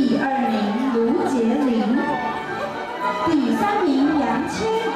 第二名卢杰林，第三名杨千。